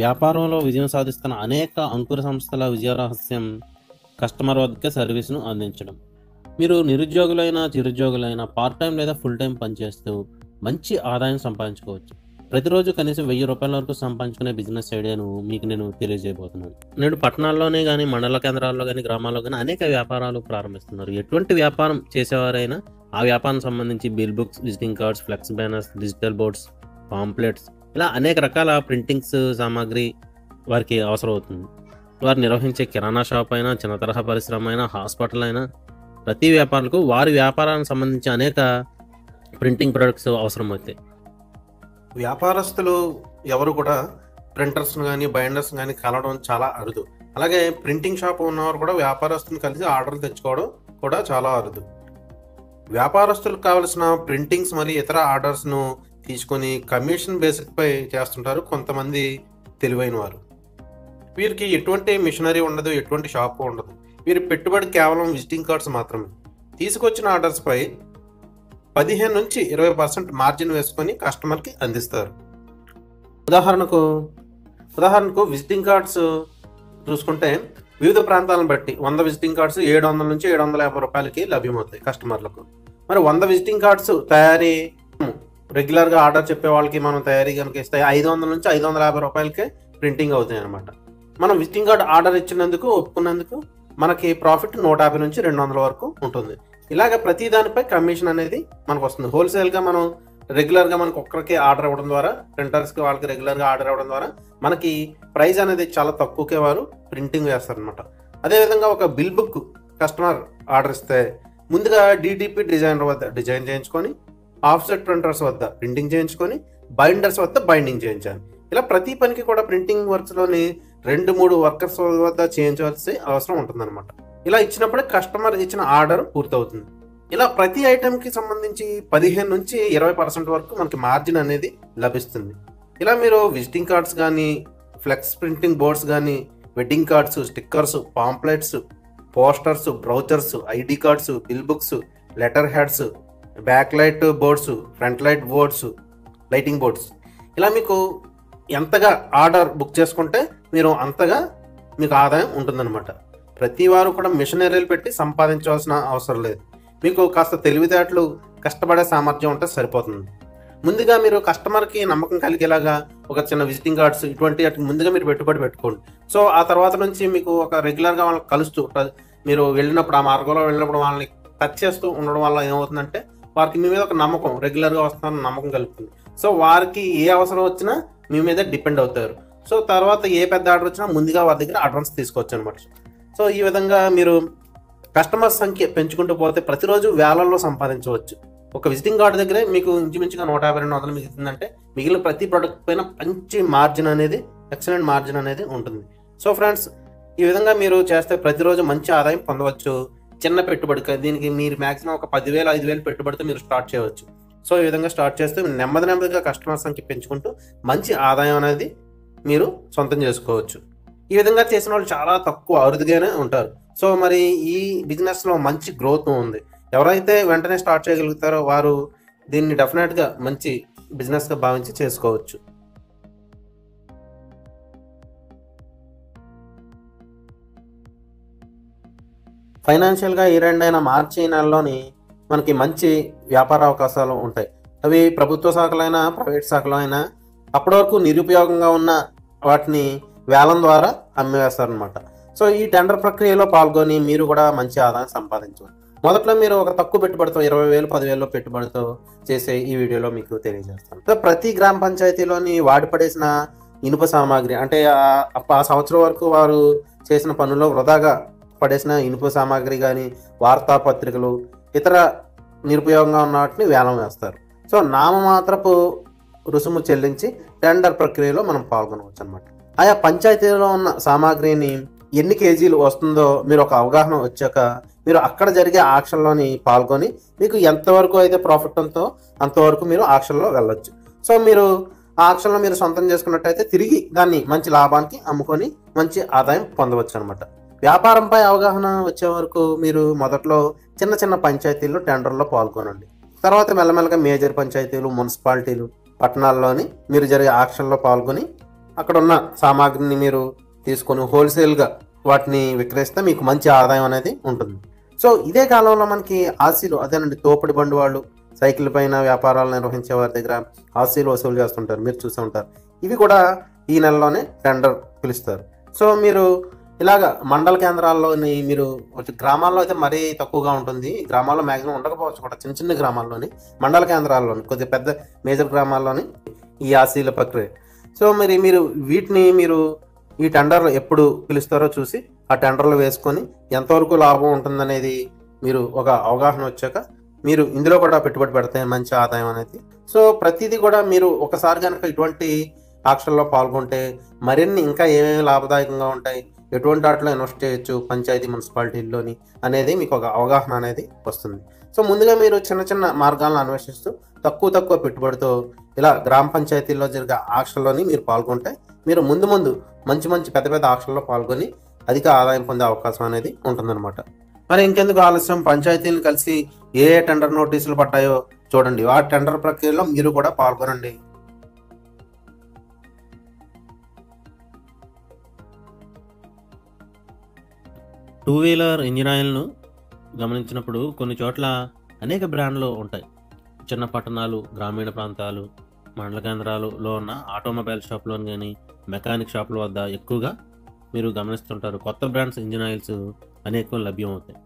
వ్యాపారంలో విజయం సాధిస్తున్న అనేక అంకుర సంస్థల విజయ రహస్యం కస్టమర్ వద్దకే సర్వీస్ను అందించడం. మీరు నిరుద్యోగులైన చిరుద్యోగులైన పార్ట్ టైం లేదా ఫుల్ టైం పనిచేస్తూ మంచి ఆదాయం సంపాదించుకోవచ్చు. ప్రతిరోజు కనీసం వెయ్యి రూపాయల వరకు సంపాదించుకునే బిజినెస్ ఐడియాను మీకు నేను తెలియజేయబోతున్నాను. నేడు పట్టణాల్లోనే కానీ మండల కేంద్రాల్లో కానీ గ్రామాల్లో కానీ అనేక వ్యాపారాలు ప్రారంభిస్తున్నారు. ఎటువంటి వ్యాపారం చేసేవారైనా ఆ వ్యాపారం సంబంధించి bill books visiting cards flex banners digital boards pamphlets ఇలా అనేక రకాల ప్రింటింగ్స్ సామాగ్రి వారికి అవసరం అవుతుంది వారు నిర్వహించే కిరాణా షాప్ అయినా చిన్న తరహా పరిశ్రమ అయినా హాస్పిటల్ అయినా ప్రతి వ్యాపారులకు వారి వ్యాపారానికి సంబంధించి అనేక ప్రింటింగ్ ప్రొడక్ట్స్ అవసరం అవుతాయి వ్యాపారస్తులు ఎవరు కూడా ప్రింటర్స్ని కానీ బైండర్స్ కానీ కలవడం చాలా అరుదు. అలాగే ప్రింటింగ్ షాప్ ఉన్నవారు కూడా వ్యాపారస్తుని కలిసి ఆర్డర్లు తెచ్చుకోవడం కూడా చాలా అరుదు. వ్యాపారస్తులకు కావలసిన ప్రింటింగ్స్ మరియు ఇతర ఆర్డర్స్ను తీసుకొని కమిషన్ బేసిక్పై చేస్తుంటారు కొంతమంది తెలివైన వారు. వీరికి ఎటువంటి మిషనరీ ఉండదు ఎటువంటి షాపు ఉండదు. వీరి పెట్టుబడి కేవలం విజిటింగ్ కార్డ్స్ మాత్రమే. తీసుకొచ్చిన ఆర్డర్స్పై పదిహేను నుంచి ఇరవై పర్సెంట్ మార్జిన్ వేసుకొని కస్టమర్కి అందిస్తారు. ఉదాహరణకు ఉదాహరణకు విజిటింగ్ కార్డ్స్ చూసుకుంటే వివిధ ప్రాంతాలను బట్టి వంద విజిటింగ్ కార్డ్స్ ఏడు వందల నుంచి ఏడు వందల యాభై రూపాయలకి లభ్యమవుతాయి కస్టమర్లకు. మరి వంద విజిటింగ్ కార్డ్స్ తయారీ రెగ్యులర్గా ఆర్డర్ చెప్పే వాళ్ళకి మనం తయారీ కనుక ఇస్తే ఐదు వందల నుంచి ఐదు వందల యాభై రూపాయలకే ప్రింటింగ్ అవుతాయి అనమాట మనం విజిటింగ్ కార్డ్ ఆర్డర్ ఇచ్చినందుకు ఒప్పుకున్నందుకు మనకి ప్రాఫిట్ నూట యాభై నుంచి రెండు వందల వరకు ఉంటుంది. ఇలాగ ప్రతి దానిపై కమిషన్ అనేది మనకు వస్తుంది. హోల్సేల్గా మనం రెగ్యులర్గా మనకు ఒక్కరికి ఆర్డర్ ఇవ్వడం ద్వారా ప్రింటర్స్కి వాళ్ళకి రెగ్యులర్గా ఆర్డర్ ఇవ్వడం ద్వారా మనకి ప్రైస్ అనేది చాలా తక్కువకే వారు ప్రింటింగ్ వేస్తారనమాట అదేవిధంగా ఒక బిల్ బుక్ కస్టమర్ ఆర్డర్ ఇస్తే ముందుగా డిటిపి డిజైనర్ వద్ద డిజైన్ చేయించుకొని ఆఫ్సెట్ ప్రింటర్స్ వద్ద ప్రింటింగ్ చేయించుకొని బైండర్స్ వద్ద బైండింగ్ చేయించాలి. ఇలా ప్రతి పనికి కూడా ప్రింటింగ్ వర్క్స్లోని రెండు మూడు వర్కర్స్ వద్ద చేయించవలసి అవసరం ఉంటుందన్నమాట. ఇలా ఇచ్చినప్పుడే కస్టమర్ ఇచ్చిన ఆర్డర్ పూర్తవుతుంది. ఇలా ప్రతి ఐటెంకి సంబంధించి పదిహేను నుంచి ఇరవై పర్సెంట్ వరకు మనకి మార్జిన్ అనేది లభిస్తుంది. ఇలా మీరు విజిటింగ్ కార్డ్స్ కానీ ఫ్లెక్స్ ప్రింటింగ్ బోర్డ్స్ కానీ wedding cards stickers pamphlets posters brochures ID cards bill books letterheads back light boards front light boards lighting boards. ఇలా మీకు ఎంతగా ఆర్డర్ బుక్ చేసుకుంటే మీరు అంతగా మీకు ఆదాయం ఉంటుందన్నమాట. ప్రతి వారు కూడా మిషనరీలు పెట్టి సంపాదించవలసిన అవసరం లేదు. మీకు కాస్త తెలివితేటలు కష్టపడే సామర్థ్యం ఉంటే సరిపోతుంది. ముందుగా మీరు కస్టమర్కి నమ్మకం కలిగేలాగా ఒక చిన్న విజిటింగ్ కార్డ్స్ ఇటువంటి వాటికి ముందుగా మీరు పెట్టుబడి పెట్టుకోండి. సో ఆ తర్వాత నుంచి మీకు ఒక రెగ్యులర్గా వాళ్ళని కలుస్తూ మీరు వెళ్ళినప్పుడు ఆ మార్గంలో వెళ్ళినప్పుడు వాళ్ళని టచ్ చేస్తూ ఉండడం వల్ల ఏమవుతుందంటే వారికి మీ మీద ఒక నమ్మకం రెగ్యులర్గా వస్తారని నమ్మకం కలుగుతుంది. సో వారికి ఏ అవసరం వచ్చినా మీ మీద డిపెండ్ అవుతారు. సో తర్వాత ఏ పెద్ద ఆర్డర్ వచ్చినా ముందుగా వారి దగ్గర అడ్వాన్స్ తీసుకోవచ్చు అనమాట సో ఈ విధంగా మీరు కస్టమర్ సంఖ్య పెంచుకుంటూ పోతే ప్రతిరోజు వేలల్లో సంపాదించవచ్చు. ఒక విజిటింగ్ కార్డు దగ్గరే మీకు ఇంచుమించుగా నూట యాభై రెండు వందలు మిగులుతుందంటే మిగిలిన ప్రతి ప్రోడక్ట్ పైన మంచి మార్జిన్ అనేది ఎక్సలెంట్ మార్జిన్ అనేది ఉంటుంది. సో ఫ్రెండ్స్ ఈ విధంగా మీరు చేస్తే ప్రతిరోజు మంచి ఆదాయం పొందవచ్చు. చిన్న పెట్టుబడి దీనికి మీరు మాక్సిమం ఒక పదివేలు ఐదు వేలు పెట్టుబడితో మీరు స్టార్ట్ చేయవచ్చు. సో ఈ విధంగా స్టార్ట్ చేస్తే నెమ్మది నెమ్మదిగా కస్టమర్ సంఖ్య పెంచుకుంటూ మంచి ఆదాయం అనేది మీరు సొంతం చేసుకోవచ్చు. ఈ విధంగా చేసిన వాళ్ళు చాలా తక్కువ అరుదుగానే ఉంటారు. సో మరి ఈ బిజినెస్లో మంచి గ్రోత్ ఉంది. ఎవరైతే వెంటనే స్టార్ట్ చేయగలుగుతారో వారు దీన్ని డెఫినెట్గా మంచి బిజినెస్గా భావించి చేసుకోవచ్చు. ఫైనాన్షియల్గా ఈ రెండైన మార్చి నెలలోని మనకి మంచి వ్యాపార అవకాశాలు ఉంటాయి. అవి ప్రభుత్వ శాఖలైనా ప్రైవేట్ శాఖలో అయినా అప్పటి వరకు నిరుపయోగంగా ఉన్న వాటిని వేలం ద్వారా అమ్మివేస్తారనమాట సో ఈ టెండర్ ప్రక్రియలో పాల్గొని మీరు కూడా మంచి ఆదాయం సంపాదించవచ్చు. మొదట్లో మీరు ఒక తక్కువ పెట్టుబడితో ఇరవై వేలు పదివేలు పెట్టుబడితో చేసే ఈ వీడియోలో మీకు తెలియజేస్తాను. సో ప్రతి గ్రామ పంచాయతీలోని వాడిపడేసిన ఇనుప సామాగ్రి అంటే ఆ సంవత్సరం వరకు వారు చేసిన పనుల్లో వృధాగా పడేసిన ఇనుప సామాగ్రి కానీ వార్తాపత్రికలు ఇతర నిరుపయోగంగా ఉన్న వాటిని వేలం వేస్తారు. సో నామమాత్రపు రుసుము చెల్లించి టెండర్ ప్రక్రియలో మనం పాల్గొనవచ్చు అనమాట ఆయా పంచాయతీలో ఉన్న సామాగ్రిని ఎన్ని కేజీలు వస్తుందో మీరు ఒక అవగాహన వచ్చాక మీరు అక్కడ జరిగే ఆక్షన్లోని పాల్గొని మీకు ఎంతవరకు అయితే ప్రాఫిట్ ఉందో అంతవరకు మీరు ఆక్షన్లో వెళ్ళొచ్చు. సో మీరు ఆ ఆక్షన్లో మీరు సొంతం చేసుకున్నట్టయితే తిరిగి దాన్ని మంచి లాభానికి అమ్ముకొని మంచి ఆదాయం పొందవచ్చు అనమాట వ్యాపారంపై అవగాహన వచ్చే వరకు మీరు మొదట్లో చిన్న చిన్న పంచాయతీలు టెండర్లో పాల్గొనండి. తర్వాత మెల్లమెల్లగా మేజర్ పంచాయతీలు మున్సిపాలిటీలు పట్టణాల్లోని మీరు జరిగే ఆక్షన్లో పాల్గొని అక్కడ ఉన్న సామాగ్రిని మీరు తీసుకొని హోల్సేల్గా వాటిని విక్రయిస్తే మీకు మంచి ఆదాయం అనేది ఉంటుంది. సో ఇదే కాలంలో మనకి ఆశీలు అదేనండి తోపుడు బండి వాళ్ళు సైకిల్ పైన వ్యాపారాలు నిర్వహించే వారి దగ్గర ఆశీలు వసూలు చేస్తుంటారు. మీరు చూసే ఉంటారు. ఇవి కూడా ఈ నెలలోనే టెండర్ పిలుస్తారు. సో మీరు ఇలాగ మండల కేంద్రాల్లోని మీరు గ్రామాల్లో అయితే మరీ తక్కువగా ఉంటుంది. గ్రామాల్లో మ్యాక్సిమం ఉండకపోవచ్చు కూడా చిన్న చిన్న గ్రామాల్లోని మండల కేంద్రాల్లోని కొద్దిగా పెద్ద మేజర్ గ్రామాల్లోని ఈ ఆశీల ప్రక్రియ. సో మరి మీరు వీటిని మీరు ఈ టెండర్లు ఎప్పుడు పిలుస్తారో చూసి ఆ టెండర్లు వేసుకొని ఎంతవరకు లాభం ఉంటుందనేది మీరు ఒక అవగాహన వచ్చాక మీరు ఇందులో కూడా పెట్టుబడి పెడితే మంచి ఆదాయం అనేది. సో ప్రతిదీ కూడా మీరు ఒకసారి కనుక ఇటువంటి ఆక్షన్లో పాల్గొంటే మరిన్ని ఇంకా ఏమేమి లాభదాయకంగా ఉంటాయి ఎటువంటి వాటిలో ఇన్వెస్ట్ చేయొచ్చు? పంచాయతీ మున్సిపాలిటీల్లోని అనేది మీకు ఒక అవగాహన అనేది వస్తుంది. సో ముందుగా మీరు చిన్న చిన్న మార్గాలను అన్వేషిస్తూ తక్కువ తక్కువ పెట్టుబడితో ఇలా గ్రామ పంచాయతీల్లో జరిగే ఆక్షల్లోని మీరు పాల్గొంటే మీరు ముందు ముందు మంచి మంచి పెద్ద పెద్ద ఆక్షల్లో పాల్గొని అధిక ఆదాయం పొందే అవకాశం అనేది ఉంటుందన్నమాట. మరి ఇంకెందుకు ఆలస్యం? పంచాయతీలు కలిసి ఏ ఏ టెండర్ నోటీసులు పట్టాయో చూడండి. ఆ టెండర్ ప్రక్రియలో మీరు కూడా పాల్గొనండి. టూ వీలర్ ఇంజిన్ ఆయిల్ను గమనించినప్పుడు కొన్ని చోట్ల అనేక బ్రాండ్లు ఉంటాయి. చిన్న పట్టణాలు గ్రామీణ ప్రాంతాలు మండల కేంద్రాలలో ఉన్న ఆటోమొబైల్ షాప్లో కానీ మెకానిక్ షాపుల వద్ద ఎక్కువగా మీరు గమనిస్తుంటారు. కొత్త బ్రాండ్స్ ఇంజిన్ ఆయిల్స్ అనేకం లభ్యం అవుతాయి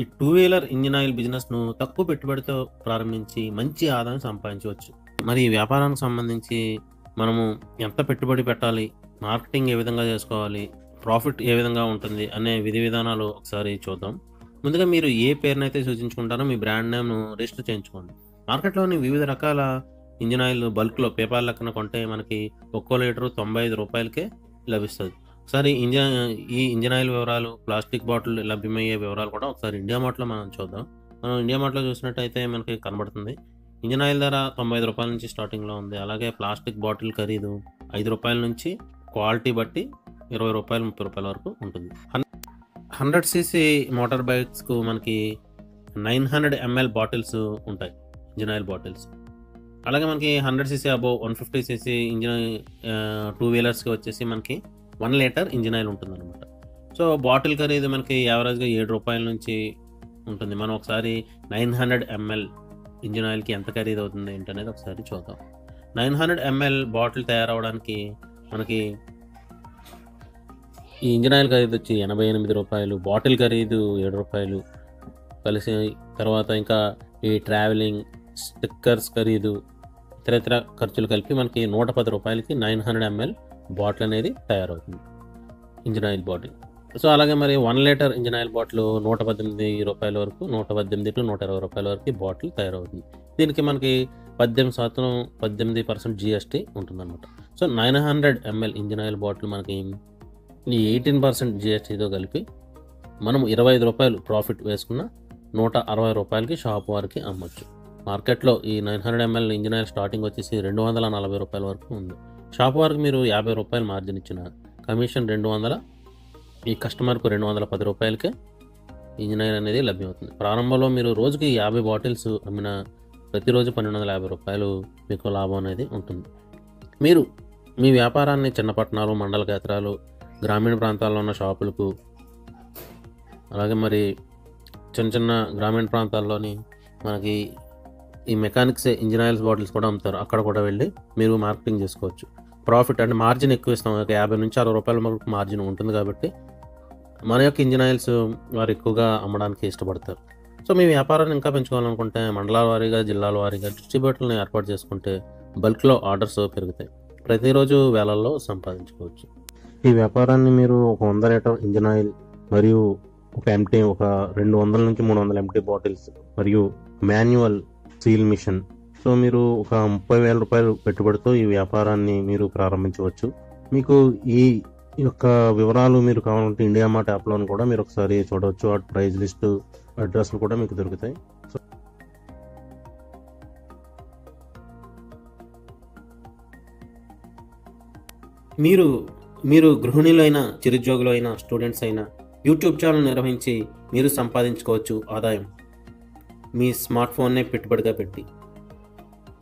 ఈ టూ వీలర్ ఇంజిన్ ఆయిల్ బిజినెస్ను తక్కువ పెట్టుబడితో ప్రారంభించి మంచి ఆదాయం సంపాదించవచ్చు. మరి ఈ వ్యాపారానికి సంబంధించి మనము ఎంత పెట్టుబడి పెట్టాలి? మార్కెటింగ్ ఏ విధంగా చేసుకోవాలి? ప్రాఫిట్ ఏ విధంగా ఉంటుంది అనే విధి విధానాలు ఒకసారి చూద్దాం. ముందుగా మీరు ఏ పేరునైతే సూచించుకుంటారో మీ బ్రాండ్ నేమ్ను రిజిస్టర్ చేయించుకోండి. మార్కెట్లోని వివిధ రకాల ఇంజిన్ ఆయిల్ బల్క్లో పేపర్ లెక్కన కొంటే మనకి ఒక్కో లీటరు తొంభై ఐదు రూపాయలకే లభిస్తుంది. ఒకసారి ఇంజిన్ ఈ ఇంజిన్ ఆయిల్ వివరాలు ప్లాస్టిక్ బాటిల్ లభ్యమయ్యే వివరాలు కూడా ఒకసారి ఇండియా మార్ట్లో మనం చూద్దాం. మనం ఇండియా మార్ట్లో చూసినట్టయితే మనకి కనబడుతుంది. ఇంజిన్ ఆయిల్ ధర తొంభై ఐదు రూపాయల నుంచి స్టార్టింగ్లో ఉంది. అలాగే ప్లాస్టిక్ బాటిల్ ఖరీదు ఐదు రూపాయల నుంచి క్వాలిటీ బట్టి ఇరవై రూపాయలు ముప్పై రూపాయల వరకు ఉంటుంది. హండ్రెడ్ సీసీ మోటార్ బైక్స్కు మనకి నైన్ హండ్రెడ్ ఎంఎల్ బాటిల్స్ ఉంటాయి ఇంజిన్ ఆయిల్ బాటిల్స్. అలాగే మనకి hundred CC above one fifty CC engine two వీలర్స్కి వచ్చేసి మనకి వన్ లీటర్ ఇంజిన్ ఆయిల్ ఉంటుంది అనమాట సో బాటిల్ ఖరీదు మనకి యావరేజ్గా ఏడు రూపాయల నుంచి ఉంటుంది. మనం ఒకసారి నైన్ హండ్రెడ్ ఎంఎల్ ఇంజిన్ ఆయిల్కి ఎంత ఖరీదు అవుతుంది ఏంటనేది ఒకసారి చూద్దాం. నైన్ హండ్రెడ్ ఎంఎల్ బాటిల్ తయారవడానికి మనకి ఈ ఇంజిన్ ఆయిల్ ఖరీదు వచ్చి ఎనభై ఎనిమిది రూపాయలు బాటిల్ ఖరీదు ఏడు రూపాయలు. కలిసి తర్వాత ఇంకా ఈ ట్రావెలింగ్ స్టిక్కర్స్ ఖరీదు ఇతర ఇతర ఖర్చులు కలిపి మనకి నూట పది రూపాయలకి నైన్ హండ్రెడ్ ఎంఎల్ బాటిల్ అనేది తయారవుతుంది. Engine oil bottle. సో అలాగే మరి one litre engine oil bottle నూట పద్దెనిమిది రూపాయల వరకు నూట పద్దెనిమిది టు నూట ఇరవై రూపాయల వరకు బాటిల్ తయారవుతుంది. దీనికి మనకి పద్దెనిమిది శాతం పద్దెనిమిది పర్సెంట్ జిఎస్టీ ఉంటుందన్నమాట. So nine hundred ML engine oil bottle మనకి ఈ ఎయిటీన్ పర్సెంట్ జిఎస్టీతో కలిపి మనం ఇరవై ఐదు రూపాయలు ప్రాఫిట్ వేసుకున్న నూట అరవై రూపాయలకి షాప్ వారికి అమ్మొచ్చు. మార్కెట్లో ఈ nine hundred ML engine oil starting వచ్చేసి రెండు వందల నలభై రూపాయల వరకు ఉంది. షాప్ వారికి మీరు యాభై రూపాయలు మార్జిన్ ఇచ్చిన కమిషన్ రెండు వందల ఈ కస్టమర్కు రెండు వందల పది రూపాయలకే ఇంజిన్ ఆయిల్ అనేది లభ్యమవుతుంది. ప్రారంభంలో మీరు రోజుకి యాభై బాటిల్స్ అమ్మిన ప్రతిరోజు పన్నెండు వందల యాభై రూపాయలు మీకు లాభం అనేది ఉంటుంది. మీరు మీ వ్యాపారాన్ని చిన్న పట్టణాలు మండల కేంద్రాలు గ్రామీణ ప్రాంతాల్లో ఉన్న షాపులకు అలాగే మరి చిన్న చిన్న గ్రామీణ ప్రాంతాల్లోని మనకి ఈ మెకానిక్స్ ఇంజిన్ ఆయిల్స్ బాటిల్స్ కూడా అమ్ముతారు. అక్కడ కూడా వెళ్ళి మీరు మార్కెటింగ్ చేసుకోవచ్చు. ప్రాఫిట్ అంటే మార్జిన్ ఎక్కువ ఇస్తాం. ఒక యాభై నుంచి అరవై రూపాయల వరకు మార్జిన్ ఉంటుంది కాబట్టి మన యొక్క ఇంజిన్ ఆయిల్స్ వారు ఎక్కువగా అమ్మడానికి ఇష్టపడతారు. సో మీ వ్యాపారాన్ని ఇంకా పెంచుకోవాలనుకుంటే మండలాల వారీగా జిల్లాల వారీగా డిస్ట్రిబ్యూటర్లను ఏర్పాటు చేసుకుంటే బల్క్లో ఆర్డర్స్ పెరుగుతాయి. ప్రతిరోజు వేలల్లో సంపాదించుకోవచ్చు. ఈ వ్యాపారాన్ని మీరు ఒక వంద లీటర్ ఇంజిన్ ఆయిల్ మరియు ఒక ఎంటీ ఒక రెండు వందల నుంచి మూడు వందల ఎంటీ బాటిల్స్ మరియు మాన్యువల్ సీల్ మిషన్ సో మీరు ఒక ముప్పై వేల రూపాయలు పెట్టుబడితో ఈ వ్యాపారాన్ని మీరు ప్రారంభించవచ్చు. మీకు ఈ యొక్క వివరాలు మీరు కావాలంటే ఇండియా మార్ట్ యాప్లోని కూడా మీరు ఒకసారి చూడవచ్చు. ఆ ప్రైజ్ లిస్ట్ అడ్రస్లు కూడా మీకు దొరుకుతాయి. సో మీరు మీరు గృహిణులైన చిరుద్యోగులు అయినా స్టూడెంట్స్ అయినా యూట్యూబ్ ఛానల్ నిర్వహించి మీరు సంపాదించుకోవచ్చు ఆదాయం. మీ స్మార్ట్ ఫోన్నే పెట్టుబడిగా పెట్టి.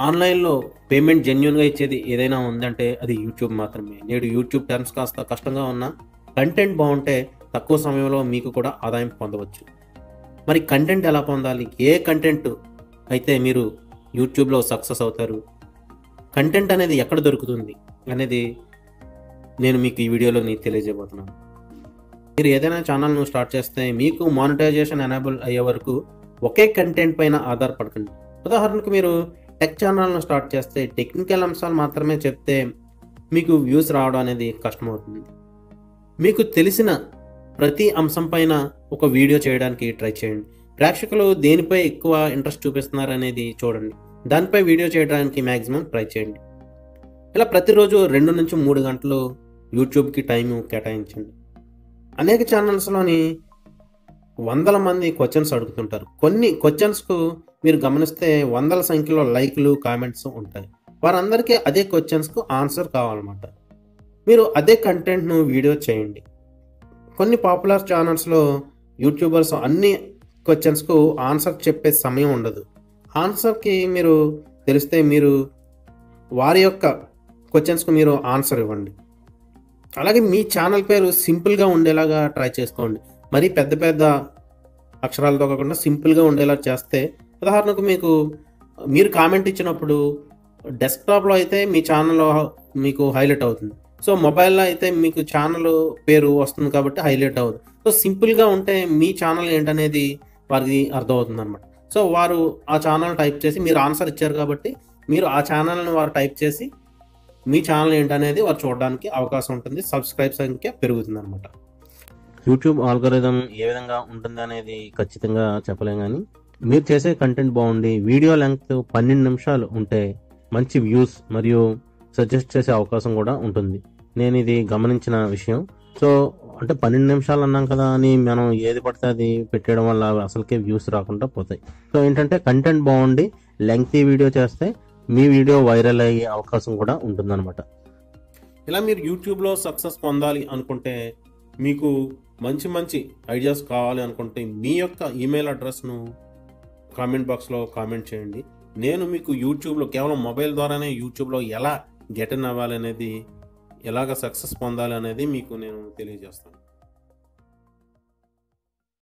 ఆన్లైన్లో పేమెంట్ జెన్యున్గా ఇచ్చేది ఏదైనా ఉందంటే అది యూట్యూబ్ మాత్రమే. నేడు యూట్యూబ్ టర్మ్స్ కాస్త కష్టంగా ఉన్నా కంటెంట్ బాగుంటే తక్కువ సమయంలో మీకు కూడా ఆదాయం పొందవచ్చు. మరి కంటెంట్ ఎలా పొందాలి? ఏ కంటెంట్ అయితే మీరు యూట్యూబ్లో సక్సెస్ అవుతారు? కంటెంట్ అనేది ఎక్కడ దొరుకుతుంది? అనేది నేను మీకు ఈ వీడియోలో నీకు తెలియజేయబోతున్నాను. మీరు ఏదైనా ఛానల్ను స్టార్ట్ చేస్తే మీకు మానిటైజేషన్ ఎనేబుల్ అయ్యే వరకు ఒకే కంటెంట్ పైన ఆధారపడకండి. ఉదాహరణకు మీరు టెక్ ఛానల్ను స్టార్ట్ చేస్తే టెక్నికల్ అంశాలు మాత్రమే చెప్తే మీకు వ్యూస్ రావడం అనేది కష్టమవుతుంది. మీకు తెలిసిన ప్రతి అంశం పైన ఒక వీడియో చేయడానికి ట్రై చేయండి. ప్రేక్షకులు దేనిపై ఎక్కువ ఇంట్రెస్ట్ చూపిస్తున్నారు అనేది చూడండి. దానిపై వీడియో చేయడానికి మ్యాక్సిమం ట్రై చేయండి. ఇలా ప్రతిరోజు రెండు నుంచి మూడు గంటలు యూట్యూబ్కి టైం కేటాయించండి. అనేక ఛానల్స్లోని వందల మంది క్వశ్చన్స్ అడుగుతుంటారు. కొన్ని క్వశ్చన్స్కు మీరు గమనిస్తే వందల సంఖ్యలో లైక్లు కామెంట్స్ ఉంటాయి. వారందరికీ అదే క్వశ్చన్స్కు ఆన్సర్ కావాలన్నమాట. మీరు అదే కంటెంట్ను వీడియో చేయండి. కొన్ని పాపులర్ ఛానల్స్లో యూట్యూబర్స్ అన్ని క్వశ్చన్స్కు ఆన్సర్ చెప్పే సమయం ఉండదు. ఆన్సర్కి మీరు తెలిస్తే మీరు వారి యొక్క క్వశ్చన్స్కు మీరు ఆన్సర్ ఇవ్వండి. అలాగే మీ ఛానల్ పేరు సింపుల్గా ఉండేలాగా ట్రై చేసుకోండి. మరీ పెద్ద పెద్ద అక్షరాలతో కాకుండా సింపుల్గా ఉండేలా చేస్తే ఉదాహరణకు మీకు మీరు కామెంట్ ఇచ్చినప్పుడు డెస్క్టాప్లో అయితే మీ ఛానల్ మీకు హైలైట్ అవుతుంది. సో మొబైల్లో అయితే మీకు ఛానల్ పేరు వస్తుంది కాబట్టి హైలైట్ అవుతుంది సో సింపుల్గా ఉంటే మీ ఛానల్ ఏంటనేది వారికి అర్థమవుతుంది అనమాట సో వారు ఆ ఛానల్ టైప్ చేసి మీరు ఆన్సర్ ఇచ్చారు కాబట్టి మీరు ఆ ఛానల్ని వారు టైప్ చేసి మీ ఛానల్ ఏంటనేది వారు చూడడానికి అవకాశం ఉంటుంది. సబ్స్క్రైబ్ సంఖ్య పెరుగుతుంది అనమాట యూట్యూబ్ ఆల్గరిథం ఏ విధంగా ఉంటుంది అనేది ఖచ్చితంగా చెప్పలేం కానీ మీరు చేసే కంటెంట్ బాగుండి వీడియో లెంగ్త్ పన్నెండు నిమిషాలు ఉంటే మంచి వ్యూస్ మరియు సజెస్ట్ చేసే అవకాశం కూడా ఉంటుంది. నేను ఇది గమనించిన విషయం. సో అంటే పన్నెండు నిమిషాలు అన్నాం కదా అని మనం ఏది పడితే అది పెట్టడం వల్ల అసలుకే వ్యూస్ రాకుండా పోతాయి. సో ఏంటంటే కంటెంట్ బాగుండి లెంగ్తీ వీడియో చేస్తే మీ వీడియో వైరల్ అయ్యే అవకాశం కూడా ఉంటుందన్నమాట. ఇలా మీరు యూట్యూబ్లో సక్సెస్ పొందాలి అనుకుంటే మీకు మంచి మంచి ఐడియాస్ కావాలి అనుకుంటే మీ యొక్క ఈమెయిల్ అడ్రస్ను కామెంట్ బాక్స్లో కామెంట్ చేయండి. నేను మీకు యూట్యూబ్లో కేవలం మొబైల్ ద్వారానే యూట్యూబ్లో ఎలా గెటన్ అవ్వాలి అనేది ఎలాగ సక్సెస్ పొందాలి అనేది మీకు నేను తెలియజేస్తాను.